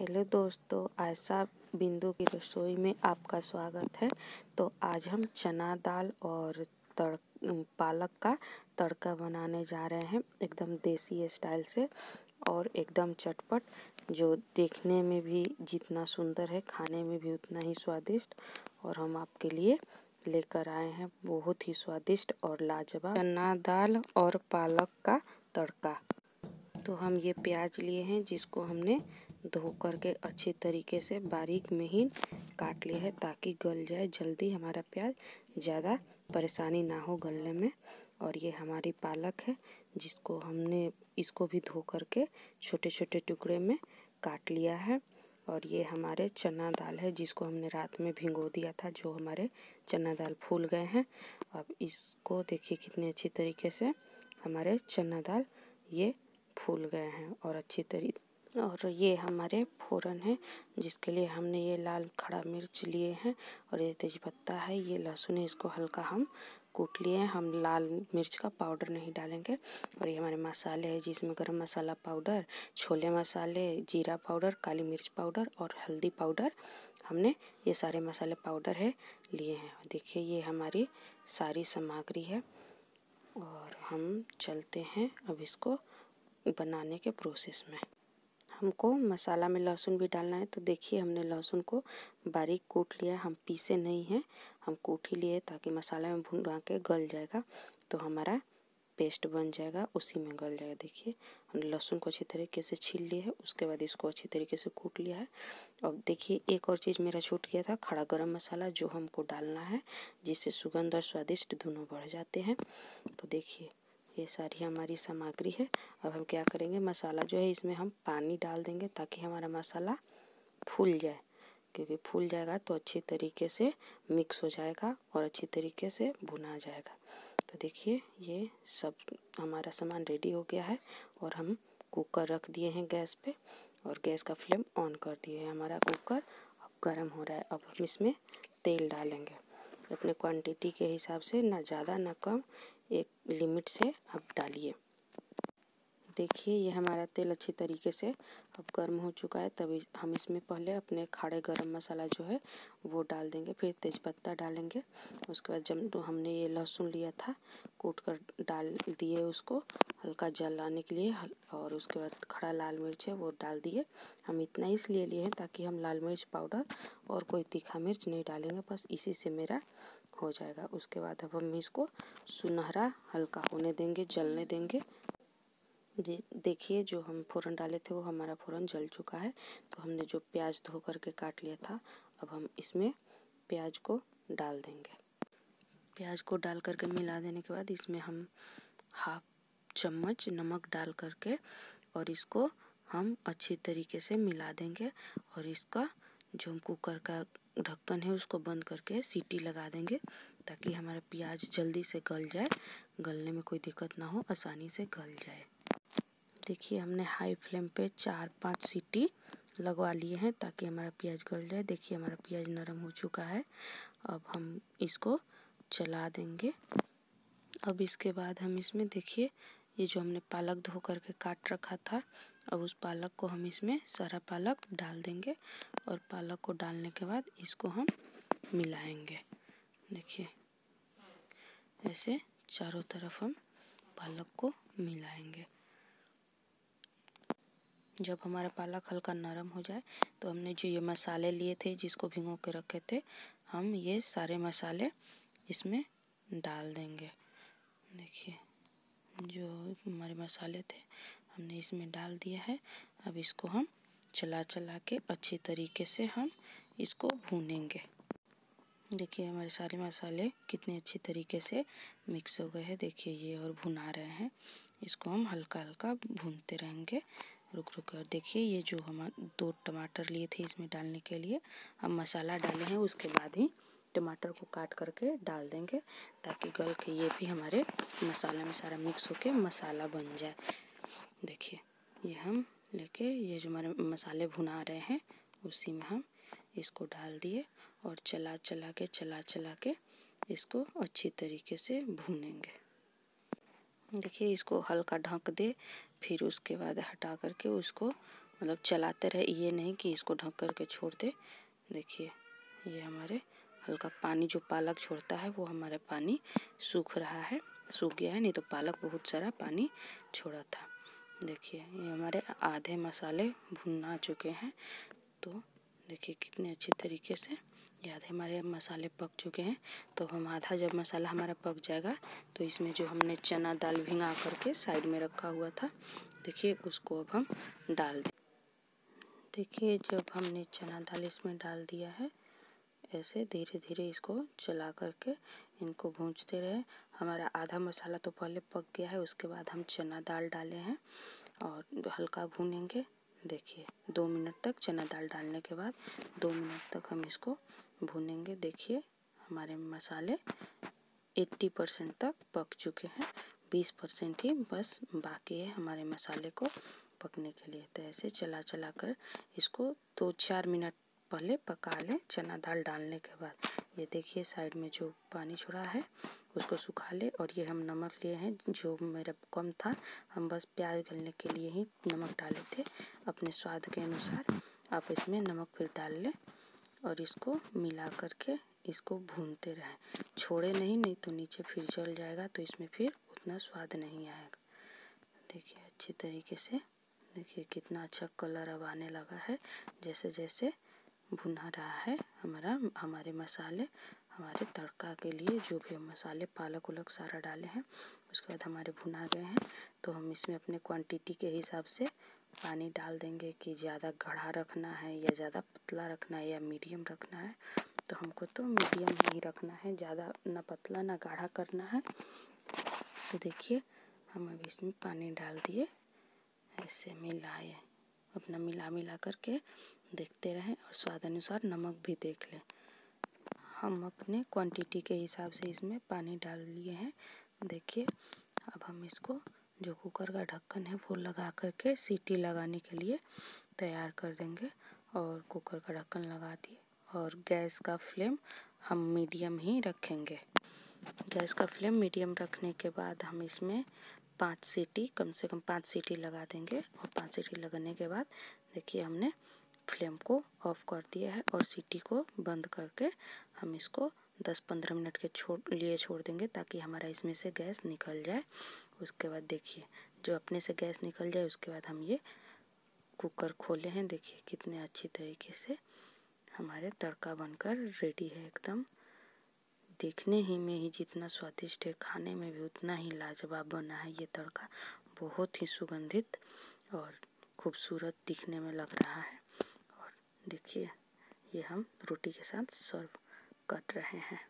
Hello दोस्तों, आयशा बिंदु की रसोई में आपका स्वागत है। तो आज हम चना दाल और तड़, पालक का तड़का बनाने जा रहे हैं एकदम देसी स्टाइल से और एकदम चटपट, जो देखने में भी जितना सुंदर है, खाने में भी उतना ही स्वादिष्ट और हम आपके लिए लेकर आए हैं बहुत ही स्वादिष्ट और लाजवाब चना दाल और पालक का तड़का। तो हम ये प्याज लिए हैं जिसको हमने धो करके अच्छी तरीके से बारीक महीन काट लिया है ताकि गल जाए। जल्दी हमारा प्याज ज़्यादा परेशानी ना हो गलने में। और ये हमारी पालक है, जिसको हमने, इसको भी धो करके छोटे छोटे टुकड़े में काट लिया है। और ये हमारे चना दाल है, जिसको हमने रात में भिगो दिया था, जो हमारे चना दाल फूल गए हैं। अब इसको देखिए कितने अच्छी तरीके से हमारे चना दाल ये फूल गए हैं और अच्छी तरी और ये हमारे फ़ोरन है, जिसके लिए हमने ये लाल खड़ा मिर्च लिए हैं और ये तेज़पत्ता है, ये लहसुन है, इसको हल्का हम कूट लिए हैं। हम लाल मिर्च का पाउडर नहीं डालेंगे और ये हमारे मसाले हैं, जिसमें गरम मसाला पाउडर, छोले मसाले, जीरा पाउडर, काली मिर्च पाउडर और हल्दी पाउडर हमने ये सारे मसाले पाउडर है, लिए हैं। देखिए, ये हमारी सारी सामग्री है और हम चलते हैं अब इसको बनाने के प्रोसेस में। हमको मसाला में लहसुन भी डालना है। तो देखिए, हमने लहसुन को बारीक कूट लिया हम पीसे नहीं हैं। हम कूट ही लिए ताकि मसाला में भुना के गल जाएगा। तो हमारा पेस्ट बन जाएगा, उसी में गल जाएगा। देखिए, हमने लहसुन को अच्छी तरीके से छील लिया है। उसके बाद इसको अच्छी तरीके से कूट लिया है। अब देखिए, एक और चीज़ मेरा छूट गया था, खड़ा गरम मसाला जो हमको डालना है, जिससे सुगंध और स्वादिष्ट दोनों बढ़ जाते हैं। तो देखिए ये सारी हमारी सामग्री है। अब हम क्या करेंगे? मसाला जो है, इसमें हम पानी डाल देंगे ताकि हमारा मसाला फूल जाए। क्योंकि फूल जाएगा तो अच्छी तरीके से मिक्स हो जाएगा और अच्छी तरीके से भुना जाएगा। तो देखिए, ये सब हमारा सामान रेडी हो गया है और हम कुकर रख दिए हैं गैस पे और गैस का फ्लेम ऑन कर दिए है। हमारा कुकर अब गर्म हो रहा है। अब हम इसमें तेल डालेंगे। अपने क्वांटिटी के हिसाब से ना ज़्यादा ना कम एक लिमिट से आप डालिए। देखिए, ये हमारा तेल अच्छी तरीके से अब गर्म हो चुका है, तभी हम इसमें पहले अपने खाड़े गरम मसाला जो है, वो डाल देंगे, फिर तेज़पत्ता डालेंगे। उसके बाद जब तो हमने ये लहसुन लिया था, कूट कर डाल दिए उसको हल्का जल लाने के लिए और उसके बाद खड़ा लाल मिर्च है, वो डाल दिए। हम इतना इसलिए लिए हैं ताकि हम लाल मिर्च पाउडर और कोई तीखा मिर्च नहीं डालेंगे, बस इसी से मेरा हो जाएगा। उसके बाद अब हम इसको सुनहरा हल्का होने देंगे, जलने देंगे। देखिए, जो हम फ़ोरन डाले थे, वो हमारा फ़ौरन जल चुका है। तो हमने जो प्याज धो करके काट लिया था, अब हम इसमें प्याज को डाल देंगे। प्याज को डाल करके मिला देने के बाद इसमें हम हाफ़ चम्मच नमक डाल करके और इसको हम अच्छी तरीके से मिला देंगे और इसका जो हम कुकर का ढक्कन है, उसको बंद करके सीटी लगा देंगे ताकि हमारा प्याज जल्दी से गल जाए, गलने में कोई दिक्कत ना हो, आसानी से गल जाए। देखिए, हमने हाई फ्लेम पे चार पाँच सीटी लगवा लिए हैं ताकि हमारा प्याज गल जाए। देखिए, हमारा प्याज नरम हो चुका है। अब हम इसको चला देंगे। अब इसके बाद हम इसमें देखिए, ये जो हमने पालक धो करके काट रखा था, अब उस पालक को हम इसमें सारा पालक डाल देंगे और पालक को डालने के बाद इसको हम मिलाएँगे। देखिए, ऐसे चारों तरफ़ हम पालक को मिलाएँगे। जब हमारा पालक हल्का नरम हो जाए तो हमने जो ये मसाले लिए थे, जिसको भिगो के रखे थे, हम ये सारे मसाले इसमें डाल देंगे। देखिए, जो हमारे मसाले थे, हमने इसमें डाल दिया है। अब इसको हम चला चला के अच्छी तरीके से हम इसको भूनेंगे। देखिए, हमारे सारे मसाले कितने अच्छी तरीके से मिक्स हो गए हैं। देखिए, ये और भुना रहे हैं। इसको हम हल्का हल्का भूनते रहेंगे। रुक रुक कर देखिए, ये जो हम दो टमाटर लिए थे इसमें डालने के लिए, हम मसाला डाले हैं, उसके बाद ही टमाटर को काट करके डाल देंगे, ताकि गल के ये भी हमारे मसाला में सारा मिक्स होके मसाला बन जाए। देखिए, ये हम लेके ये जो हमारे मसाले भुना रहे हैं, उसी में हम इसको डाल दिए और चला चला के चला चला के इसको अच्छी तरीके से भूनेंगे। देखिए, इसको हल्का ढक दे, फिर उसके बाद हटा करके उसको मतलब चलाते रहे। ये नहीं कि इसको ढक कर के छोड़ दे। देखिए, ये हमारे हल्का पानी जो पालक छोड़ता है, वो हमारे पानी सूख रहा है, सूख गया है। नहीं तो पालक बहुत सारा पानी छोड़ा था। देखिए, ये हमारे आधे मसाले भुन चुके हैं। तो देखिए, कितने अच्छे तरीके से आधे हमारे मसाले पक चुके हैं तो हम आधा जब मसाला हमारा पक जाएगा तो इसमें जो हमने चना दाल भिंगा करके साइड में रखा हुआ था, देखिए उसको अब हम डाल दें, देखिए जब हमने चना दाल इसमें डाल दिया है, ऐसे धीरे धीरे इसको चला करके इनको भूंजते रहे। हमारा आधा मसाला तो पहले पक गया है, उसके बाद हम चना दाल डाले हैं और हल्का भूनेंगे। देखिए, दो मिनट तक चना दाल डालने के बाद, दो मिनट तक हम इसको भूनेंगे। देखिए, हमारे मसाले 80 परसेंट तक पक चुके हैं। 20 परसेंट ही बस बाकी है हमारे मसाले को पकने के लिए। तो ऐसे चला चला कर इसको दो चार मिनट पहले पका लें चना दाल डालने के बाद। ये देखिए, साइड में जो पानी छुड़ा है, उसको सुखा ले और ये हम नमक लिए हैं। जो मेरा कम था, हम बस प्याज गलने के लिए ही नमक डाले थे। अपने स्वाद के अनुसार आप इसमें नमक फिर डाल लें। और इसको मिला करके इसको भूनते रहें। छोड़े नहीं नहीं तो नीचे फिर जल जाएगा तो इसमें फिर उतना स्वाद नहीं आएगा। देखिए, अच्छी तरीके से, देखिए कितना अच्छा कलर अब आने लगा है। जैसे जैसे भुना रहा है हमारा, हमारे मसाले, हमारे तड़का के लिए जो भी हम मसाले, पालक उलक सारा डाले हैं, उसके बाद हमारे भुना गए हैं तो हम इसमें अपने क्वांटिटी के हिसाब से पानी डाल देंगे कि ज़्यादा गढ़ा रखना है या ज़्यादा पतला रखना है या मीडियम रखना है तो हमको तो मीडियम ही रखना है, ज़्यादा ना पतला ना गाढ़ा करना है। तो देखिए, हम अभी इसमें पानी डाल दिए, ऐसे मिलाए, अपना मिला मिला करके देखते रहें और स्वाद अनुसार नमक भी देख लें। हम अपने क्वांटिटी के हिसाब से इसमें पानी डाल लिए हैं। देखिए, अब हम इसको जो कुकर का ढक्कन है, वो लगा करके सीटी लगाने के लिए तैयार कर देंगे और कुकर का ढक्कन लगा दिए और गैस का फ्लेम हम मीडियम ही रखेंगे। गैस का फ्लेम मीडियम रखने के बाद हम इसमें पाँच सीटी, कम से कम पाँच सीटी लगा देंगे और पाँच सीटी लगाने के बाद देखिए हमने फ्लेम को ऑफ़ कर दिया है और सीटी को बंद करके हम इसको 10-15 मिनट के छोड़, लिए छोड़ देंगे ताकि हमारा इसमें से गैस निकल जाए। उसके बाद देखिए, जो अपने से गैस निकल जाए, उसके बाद हम ये कुकर खोले हैं। देखिए, कितने अच्छी तरीके से हमारे तड़का बनकर रेडी है एकदम। देखने ही में ही जितना स्वादिष्ट है, खाने में भी उतना ही लाजवाब बना है ये तड़का। बहुत ही सुगंधित और खूबसूरत दिखने में लग रहा है। और देखिए, ये हम रोटी के साथ सर्व कर रहे हैं।